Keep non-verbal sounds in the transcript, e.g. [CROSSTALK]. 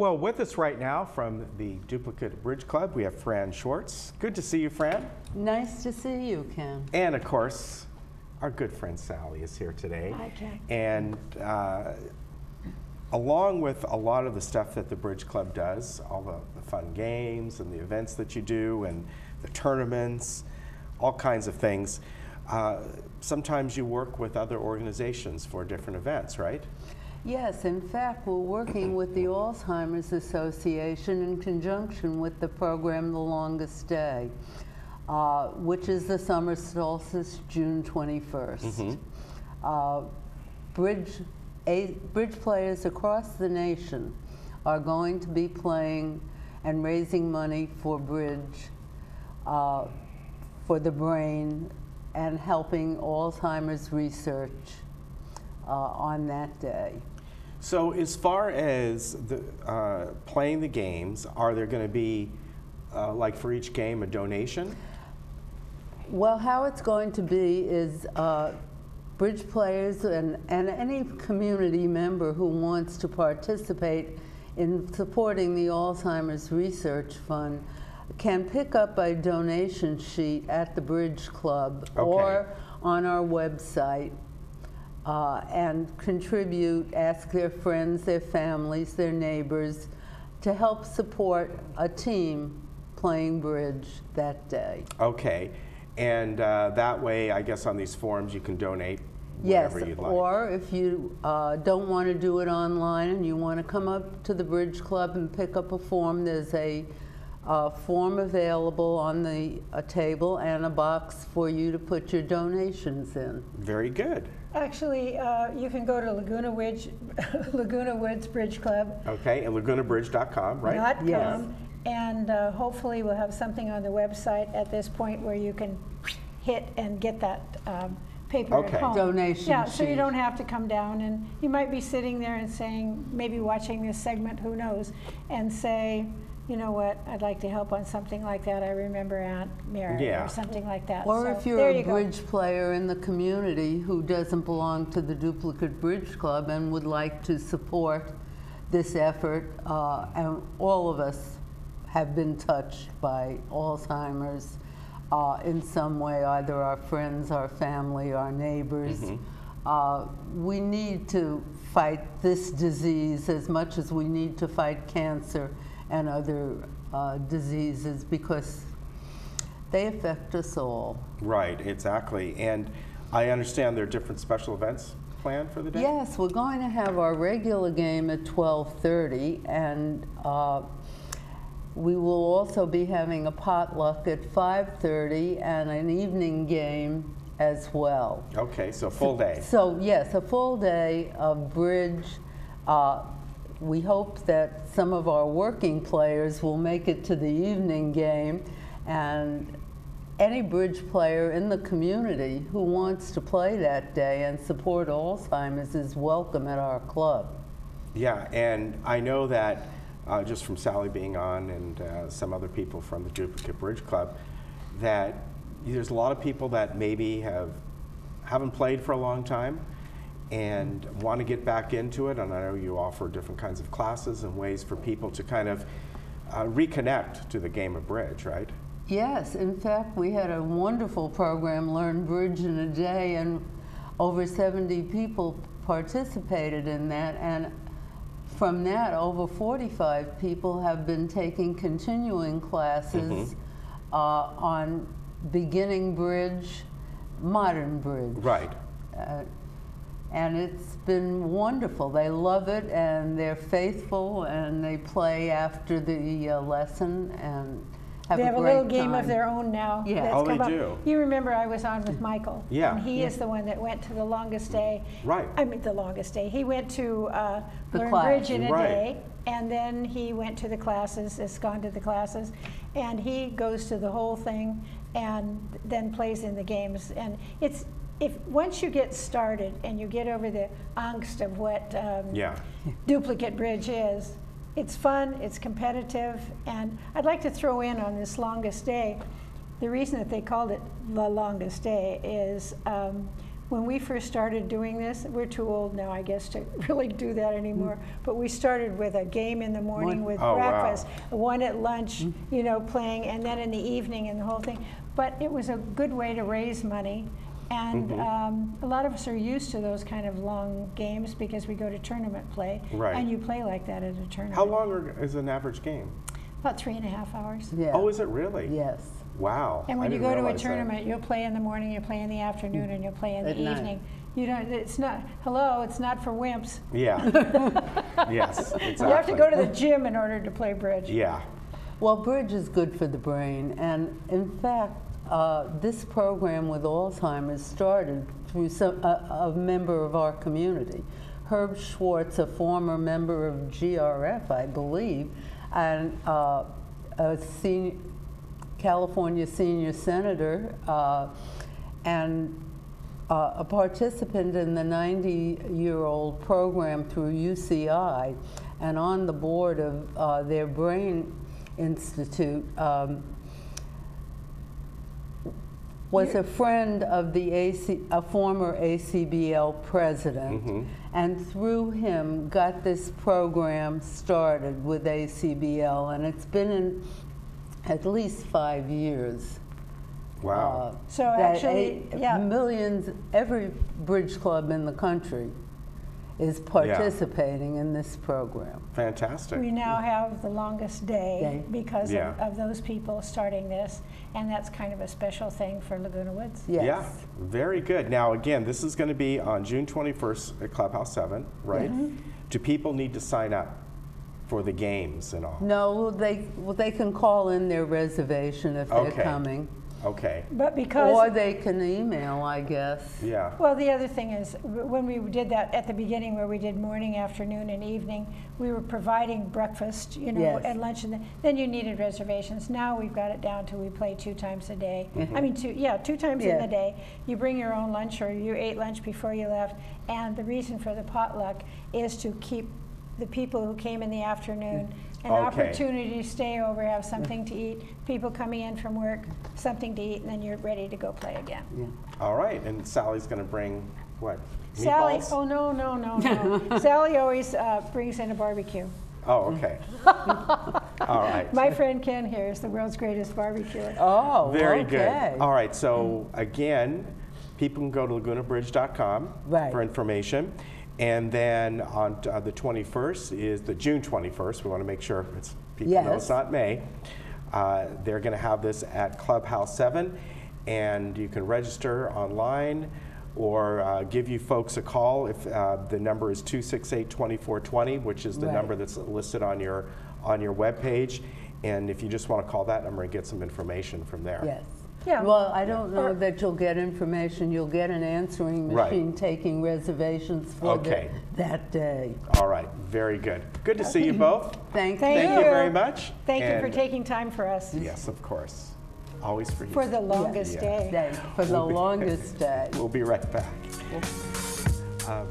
Well, with us right now from the Duplicate Bridge Club, we have Fran Schwartz. Good to see you, Fran. Nice to see you, Ken. And of course, our good friend Sally is here today. Hi, Jack. And uh, along with a lot of the stuff that the Bridge Club does, all the, the fun games and the events that you do and the tournaments, all kinds of things, uh, sometimes you work with other organizations for different events, right? Yes, in fact, we're working with the Alzheimer's Association in conjunction with the program The Longest Day, uh, which is the summer solstice, June 21st. Uh, bridge, a, bridge players across the nation are going to be playing and raising money for bridge, uh, for the brain, and helping Alzheimer's research on that day. So, as far as the, uh, playing the games, are there going to be, uh, like for each game, a donation? Well, how it's going to be is uh, bridge players and, and any community member who wants to participate in supporting the Alzheimer's Research Fund can pick up a donation sheet at the Bridge Club or on our website uh, and contribute, ask their friends, their families, their neighbors to help support a team playing bridge that day. Okay. And uh, that way, I guess on these forms, you can donate Yes, whatever you'd like. or if you uh, don't want to do it online and you want to come up to the Bridge Club and pick up a form, there's a uh, form available on the a table and a box for you to put your donations in. Very good. Actually, uh, you can go to Laguna Woods, [LAUGHS] Laguna Woods Bridge Club. Okay, and LagunaBridge.com, right? dot Yes. com, And uh, hopefully we'll have something on the website at this point where you can hit and get that um, paper Okay. at home. Donation Yeah, so you don't have to come down and you might be sitting there and saying, maybe watching this segment, who knows, and say, you know what, I'd like to help on something like that. I remember Aunt Mary Yeah. or something like that. Or So if you're there a you go. bridge player in the community who doesn't belong to the Duplicate Bridge Club and would like to support this effort, uh, and all of us have been touched by Alzheimer's uh, in some way, either our friends, our family, our neighbors. Uh, we need to fight this disease as much as we need to fight cancer and other uh, diseases because they affect us all. Right, exactly. And I understand there are different special events planned for the day? Yes, we're going to have our regular game at 12:30, and uh, we will also be having a potluck at 5:30 and an evening game as well. Okay, so full day. So yes, a full day of bridge. Uh, we hope that some of our working players will make it to the evening game, and any bridge player in the community who wants to play that day and support Alzheimer's is welcome at our club. Yeah, and I know that uh, just from Sally being on and uh, some other people from the Duplicate Bridge Club, that there's a lot of people that maybe have haven't played for a long time and want to get back into it. And I know you offer different kinds of classes and ways for people to kind of uh, reconnect to the game of bridge, right? Yes, in fact, we had a wonderful program, Learn Bridge in a Day, and over 70 people participated in that. And from that, over 45 people have been taking continuing classes uh, on beginning bridge, modern bridge. Right. Uh, and it's been wonderful. They love it, and they're faithful, and they play after the uh, lesson and have They a have a great little game of their own now. Yeah. that's Oh, they up. do. You remember I was on with Michael. Yeah. And he is the one that went to the longest day. Right. I mean, the longest day. He went to uh, Learn class. Bridge in a Right. day, and then he went to the classes, has gone to the classes, and he goes to the whole thing and then plays in the games. And it's, if, once you get started and you get over the angst of what um, Yeah. duplicate bridge is. It's fun, it's competitive, and I'd like to throw in on this longest day. The reason that they called it the longest day is um, when we first started doing this, we're too old now, I guess, to [LAUGHS] really do that anymore. But we started with a game in the morning with Oh, wow. breakfast, one at lunch, you know, playing, and then in the evening and the whole thing. But it was a good way to raise money. And Mm-hmm. um, a lot of us are used to those kind of long games because we go to tournament play. Right. And you play like that at a tournament. How long are- is an average game? About three and a half hours. Yeah. Oh, is it really? Yes. Wow. And I when you go to a realize that. tournament, you'll play in the morning, you'll play in the afternoon, and you'll play in the night. evening. You don't, it's not, hello, it's not for wimps. Yeah. [LAUGHS] yes, exactly. You have to go to the gym in order to play bridge. Yeah. Well, bridge is good for the brain, and in fact, uh, this program with Alzheimer's started through some, a, a member of our community. Herb Schwartz, a former member of GRF, I believe, and uh, a senior, California senior senator, uh, and uh, a participant in the 90-year-old program through UCI, and on the board of uh, their brain institute. Um, was a friend of the AC, a former ACBL president, and through him got this program started with ACBL, and it's been in at least five years. Wow. Uh, So actually, a- yeah. millions, every bridge club in the country is participating in this program. Fantastic. We now have the longest day Day. because of, Yeah. of those people starting this, and that's kind of a special thing for Laguna Woods. Yes. Yeah, very good. Now, again, this is going to be on June 21st at Clubhouse 7, right? Mm-hmm. Do people need to sign up for the games and all? No, they, well, they can call in their reservation if they're coming. Okay, But because. Or they can email, I guess. yeah. Well, the other thing is, when we did that at the beginning, where we did morning, afternoon, and evening, we were providing breakfast, you know, Yes. and lunch, and then- then you needed reservations. Now we've got it down to we play two times a day. Mm-hmm. I mean, two, yeah, two times in Yeah. the day. You bring your own lunch, or you ate lunch before you left. And the reason for the potluck is to keep the people who came in the afternoon an Okay. opportunity to stay over, have something to eat. People coming in from work, something to eat, and then you're ready to go play again. Yeah. All right, and Sally's going to bring what? Sally, Meatballs? oh, no, no, no, no. [LAUGHS] Sally always uh, brings in a barbecue. Oh, okay. [LAUGHS] All right. My friend Ken here is the world's greatest barbecuer. Oh, Very okay. good. All right, so again, people can go to lagunabridge.com Right. for information. And then on uh, the 21st is the June 21st. We want to make sure it's, people know it's not May. Uh, they're going to have this at Clubhouse 7, and you can register online or uh, give you folks a call if uh, the number is 268-2420, which is the Right. number that's listed on your on your webpage. And if you just want to call that number and get some information from there. Yes. Yeah. Well, I don't know Or- that you'll get information. You'll get an answering Right. machine taking reservations for the- Okay. that day. All right, very good. Good to see you [LAUGHS] both. Thank, Thank you. Thank you you. very much. Thank you for And- taking time for us Yes, of course. Always for you. for the longest Yeah. day. Day, for the We'll be- longest day. [LAUGHS] We'll be right back. Uh,